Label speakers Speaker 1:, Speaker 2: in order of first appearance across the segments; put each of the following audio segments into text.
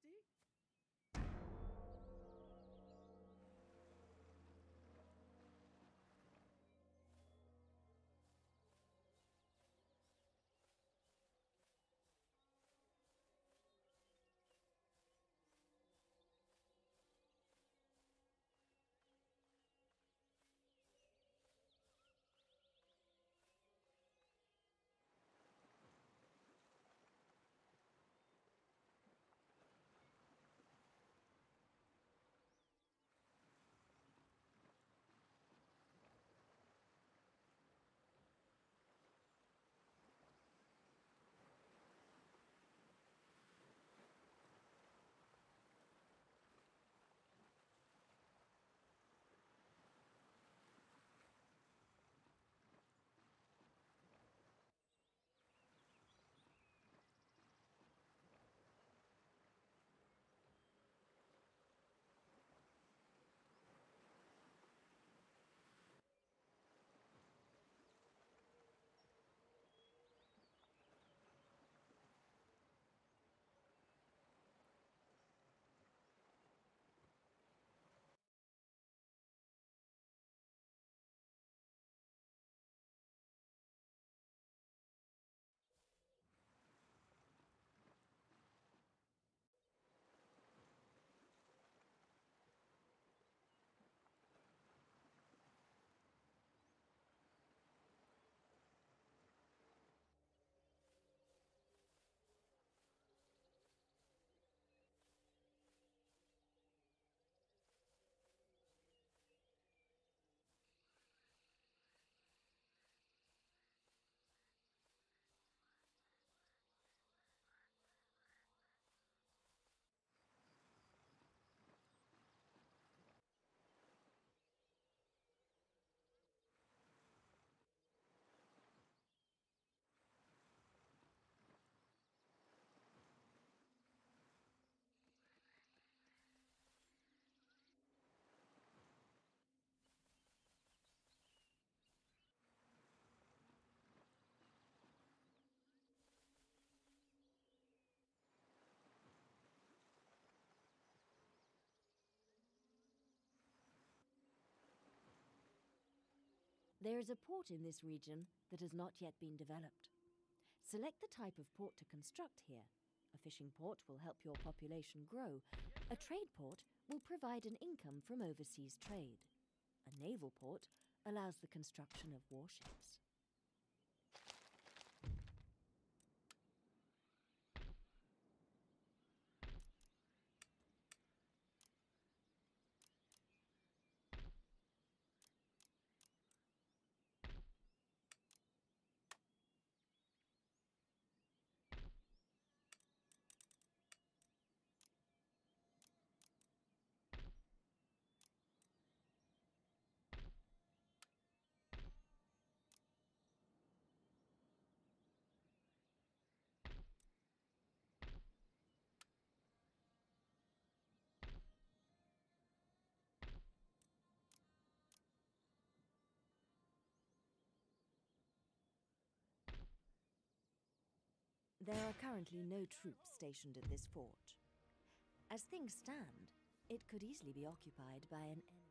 Speaker 1: Majesty.
Speaker 2: There is a port in this region that has not yet been developed. Select the type of port to construct here. A fishing port will help your population grow. A trade port will provide an income from overseas trade. A naval port allows the construction of warships. There are currently no troops stationed at this fort. As things stand, it could easily be occupied by an enemy.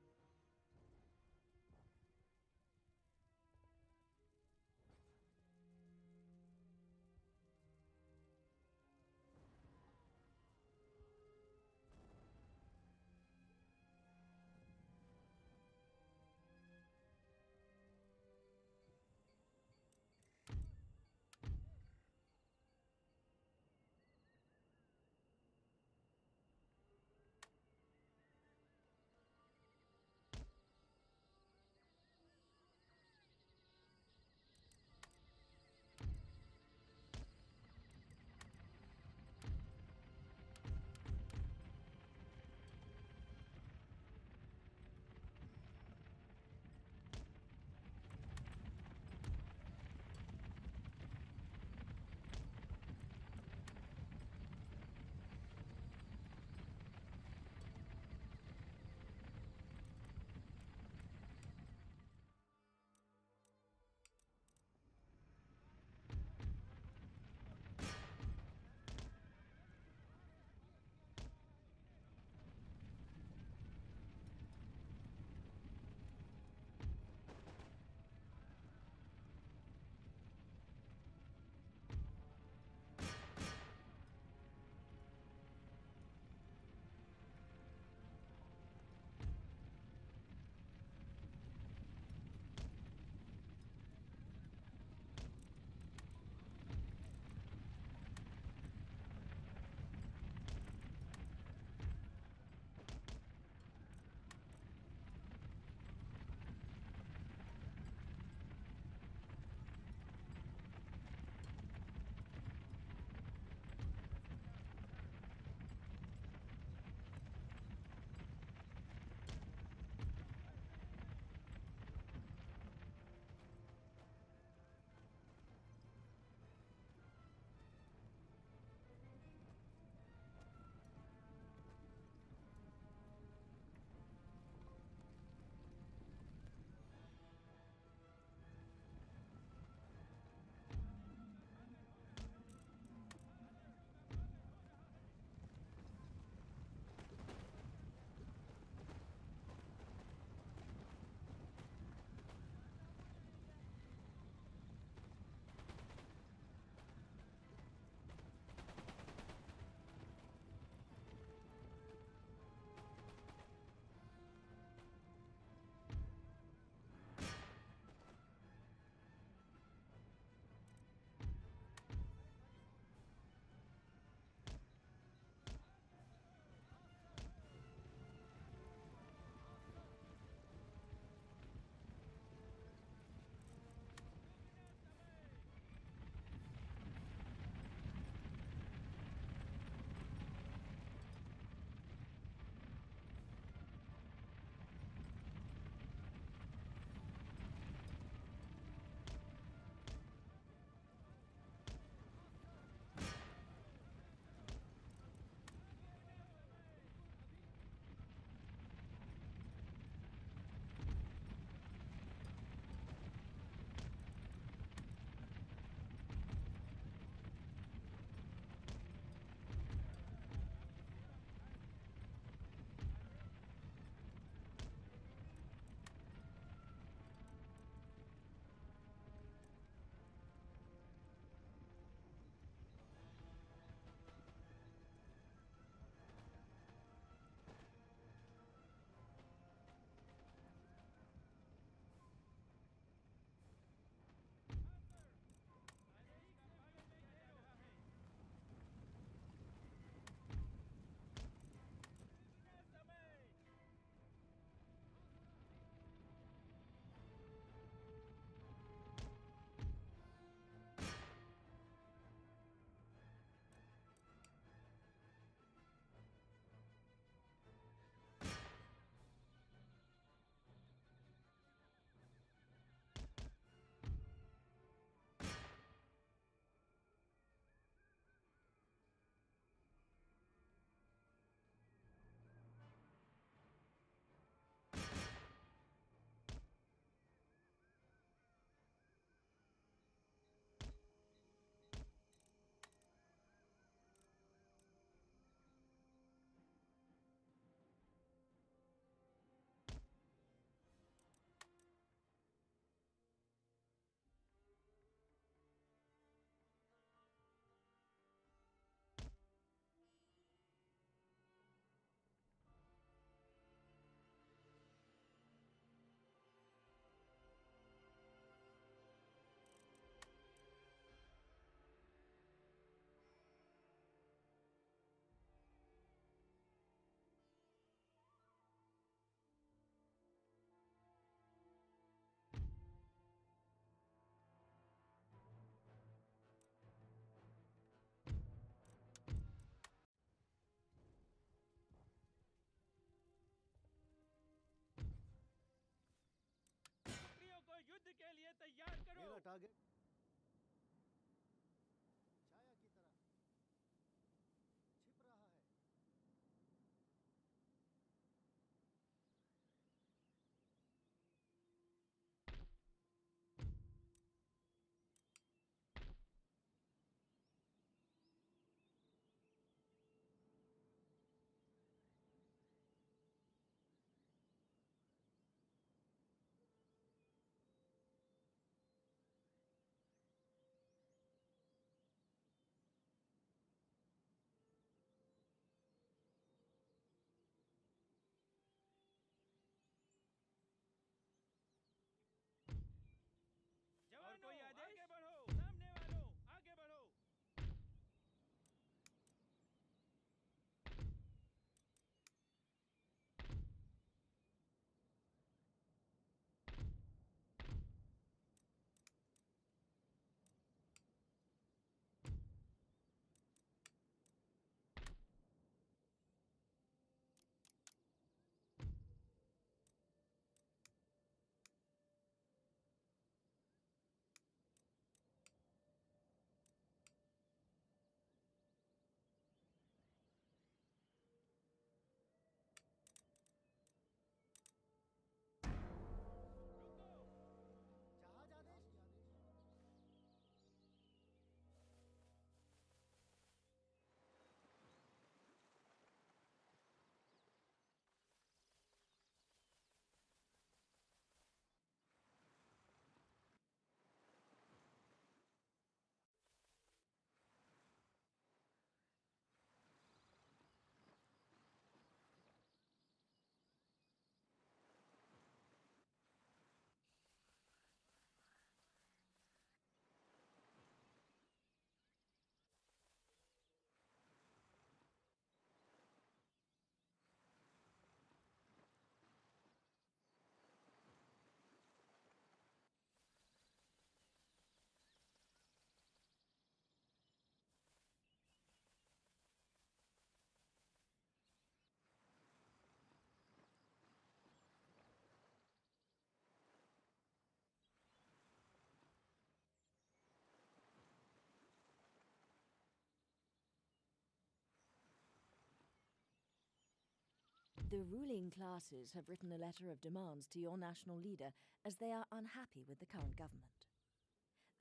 Speaker 2: The ruling classes have written a letter of demands to your national leader as they are unhappy with the current government.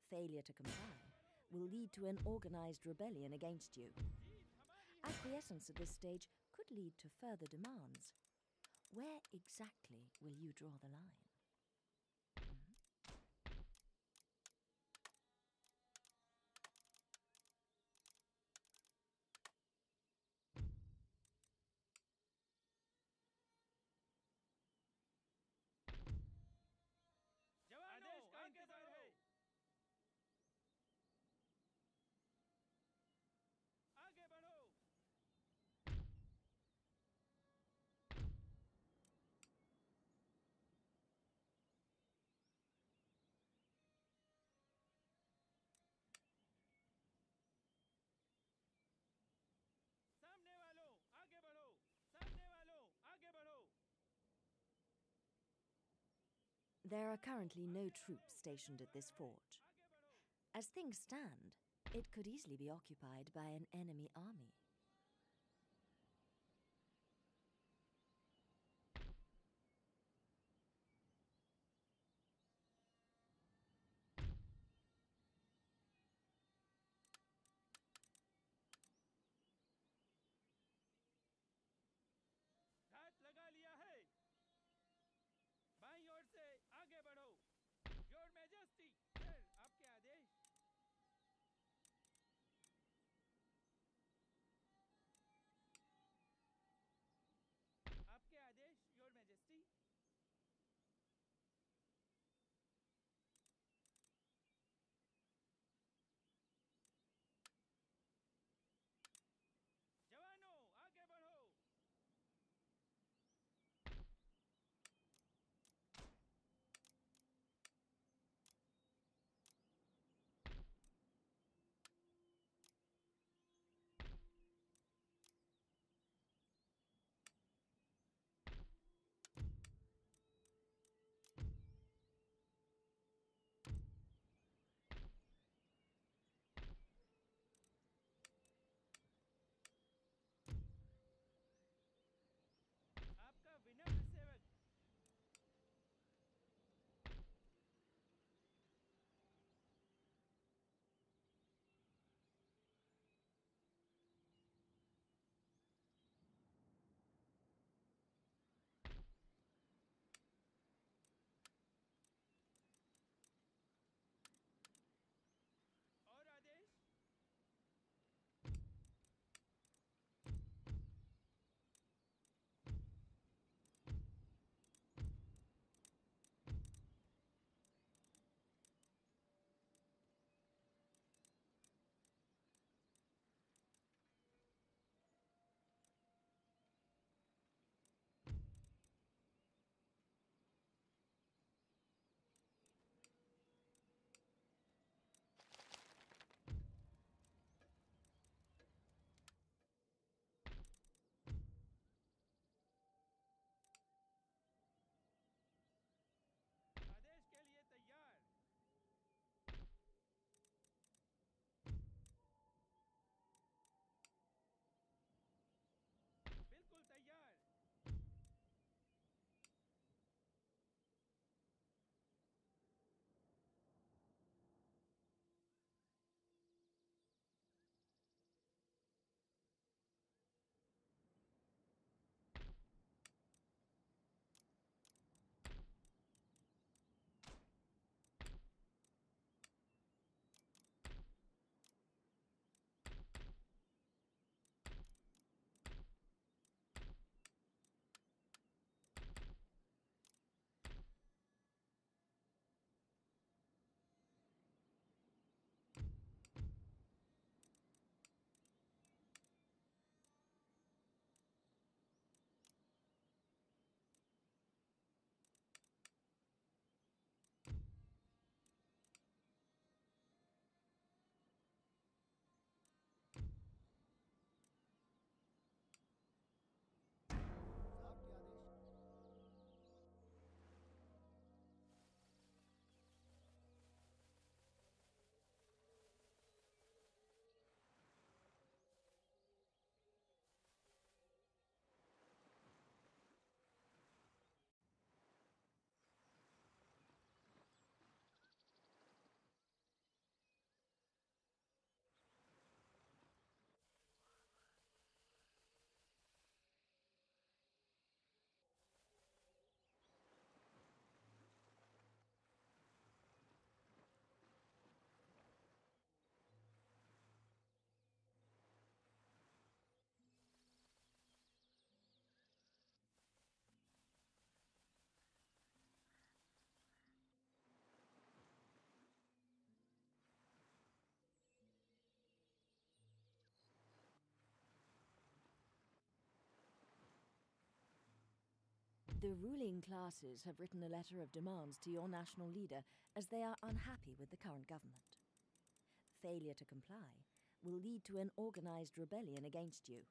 Speaker 2: Failure to comply will lead to an organized rebellion against you. Acquiescence at this stage could lead to further demands. Where exactly will you draw the line? There are currently no troops stationed at this fort. As things stand, it could easily be occupied by an enemy army. The ruling classes have written a letter of demands to your national leader as they are unhappy with the current government. Failure to comply will lead to an organized rebellion against you.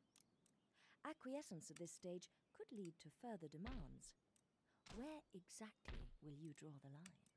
Speaker 2: Acquiescence at this stage could lead to further demands. Where exactly will you draw the line?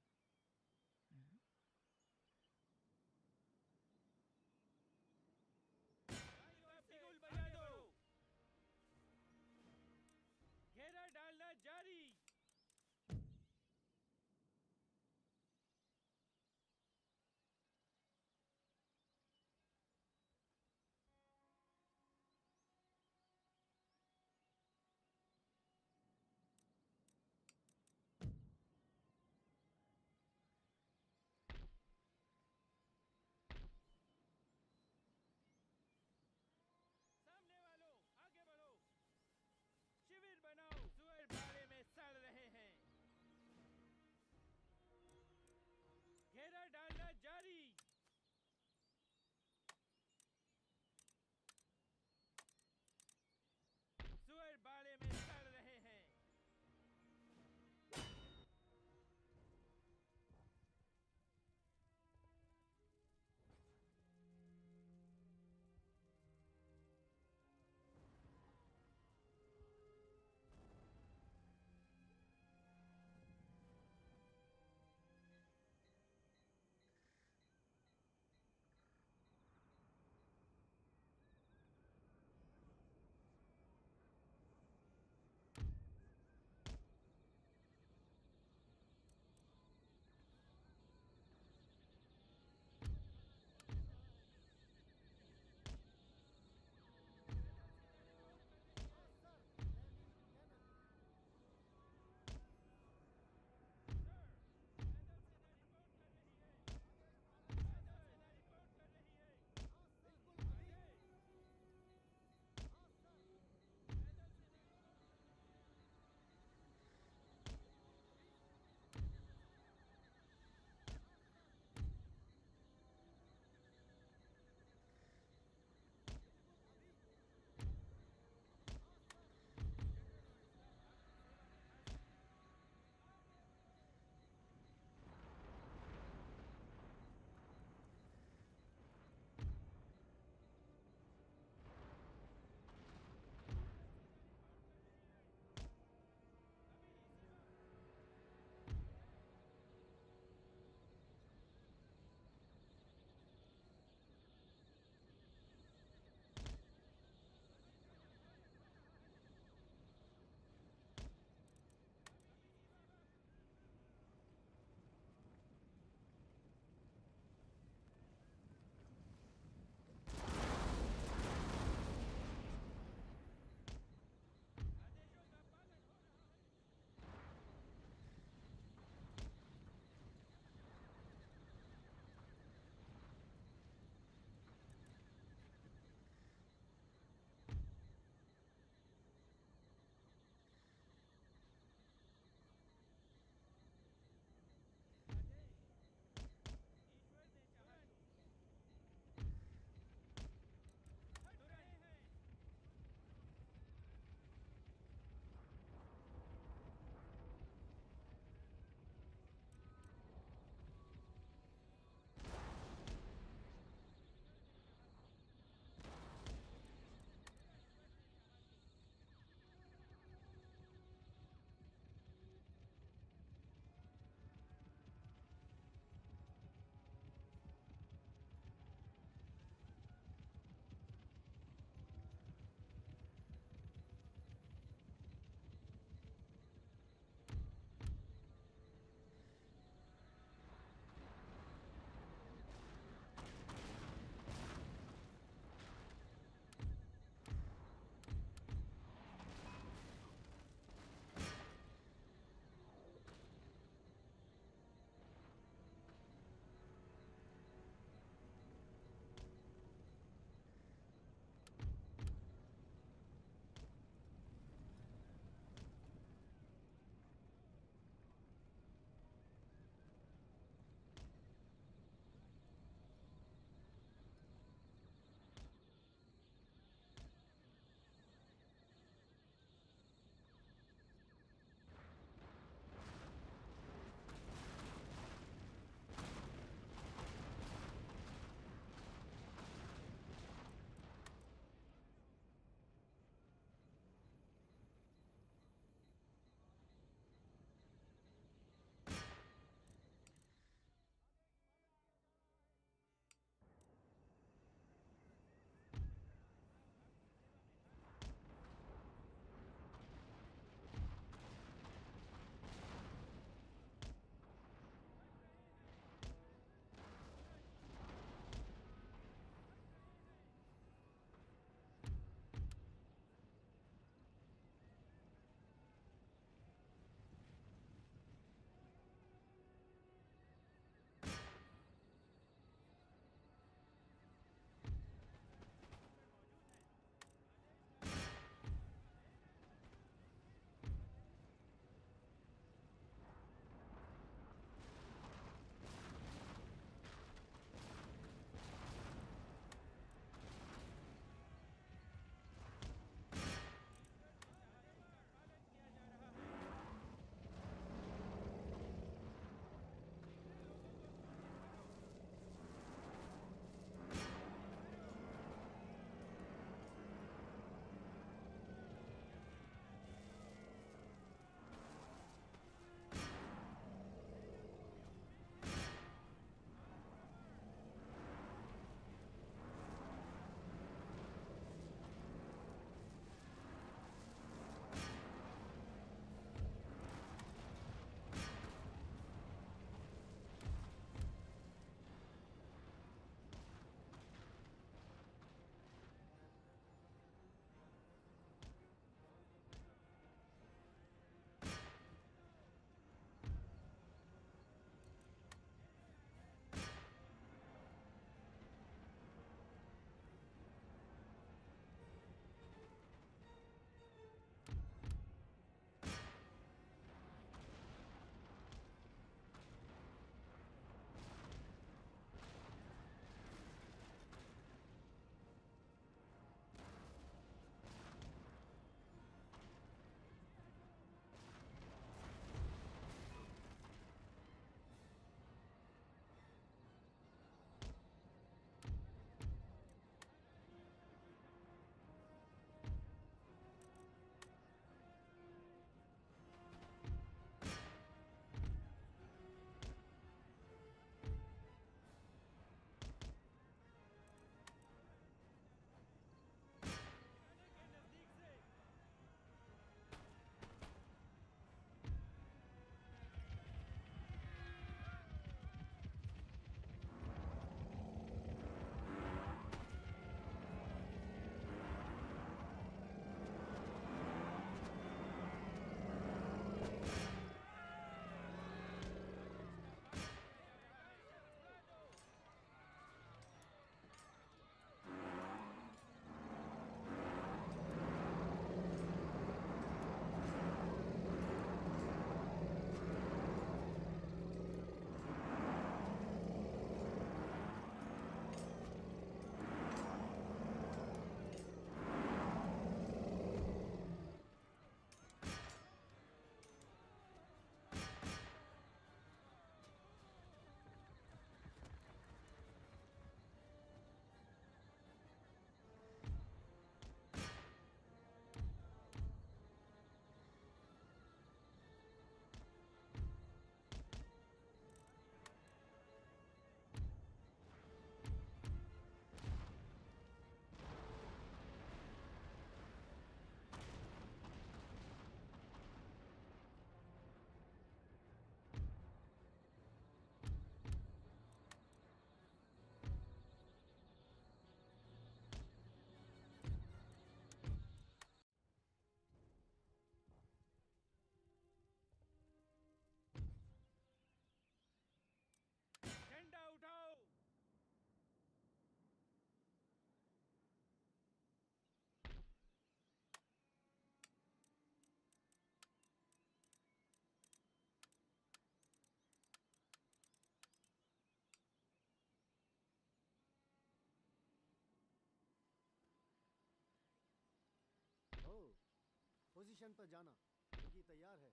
Speaker 3: Position पर जाना। खिड़की तैयार है।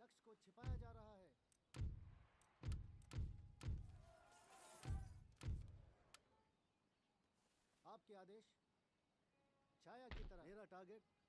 Speaker 3: लक्ष्य को छिपाया जा रहा है। आपके आदेश? छाया की तरह। मेरा
Speaker 1: target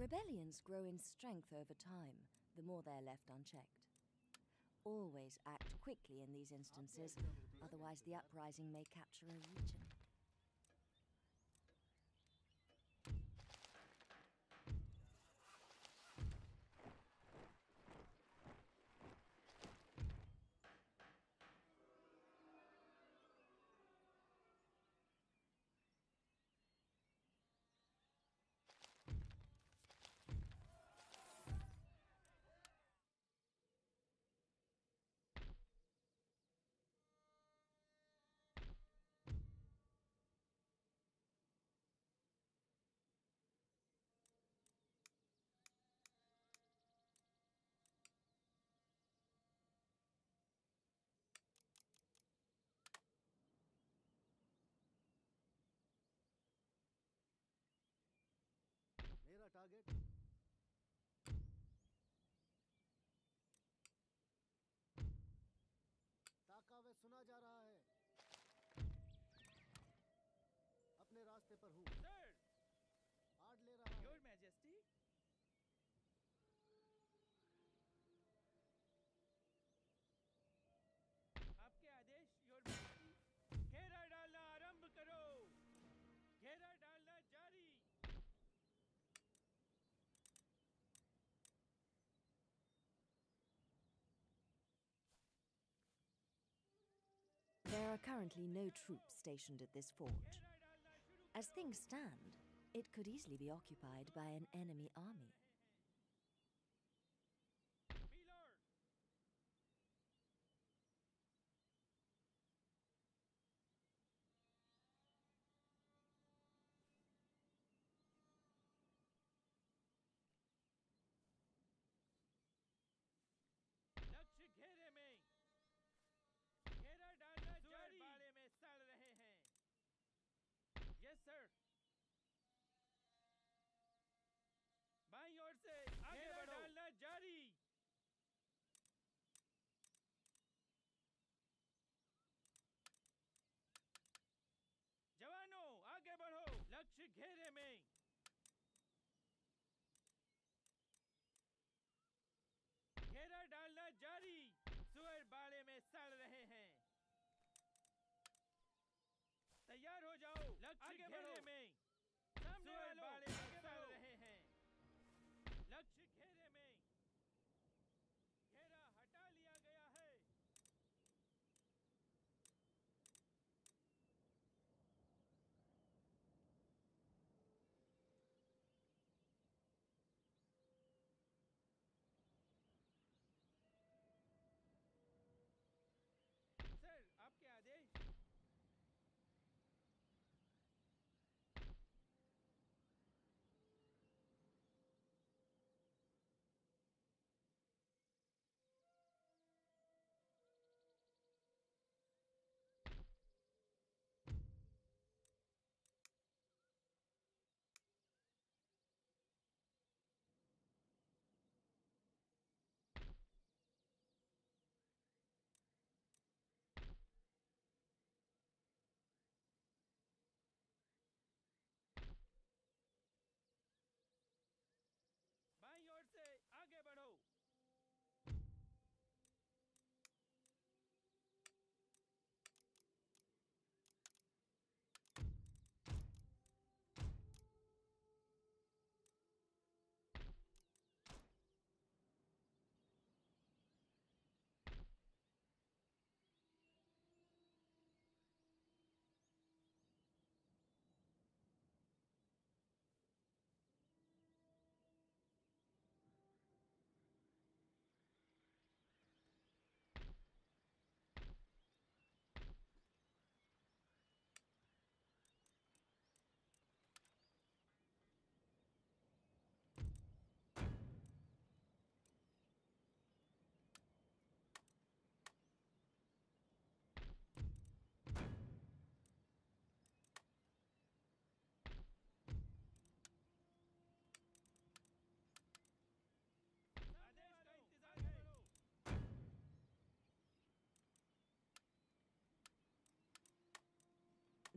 Speaker 2: Rebellions grow in strength over time, the more they're left unchecked. Always act quickly in these instances, otherwise, the uprising may capture a region.
Speaker 3: हूँ
Speaker 1: सर
Speaker 3: आड़ ले रहा
Speaker 1: योर
Speaker 3: है
Speaker 1: मैजेस्टी आपके आदेश योर मैजेस्टी घेरा डालना आरंभ करो घेरा डालना जारी
Speaker 2: There are currently no troops stationed at this fort. As things stand, it could easily be occupied by an enemy army.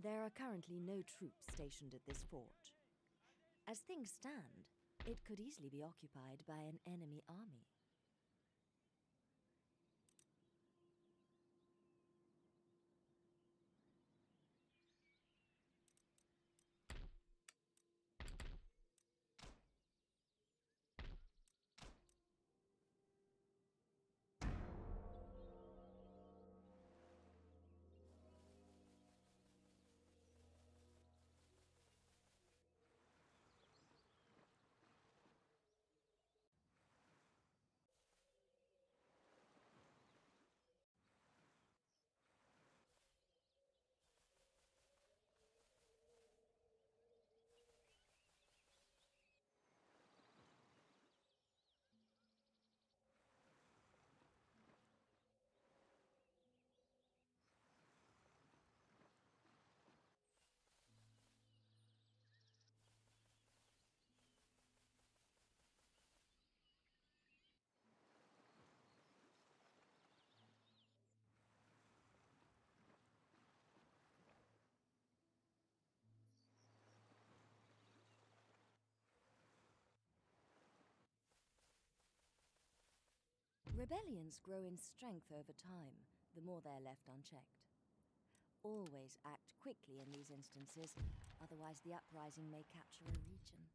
Speaker 2: There are currently no troops stationed at this fort. As things stand, it could easily be occupied by an enemy army. Rebellions grow in strength over time, the more they're left unchecked. Always act quickly in these instances, otherwise, the uprising may capture a region.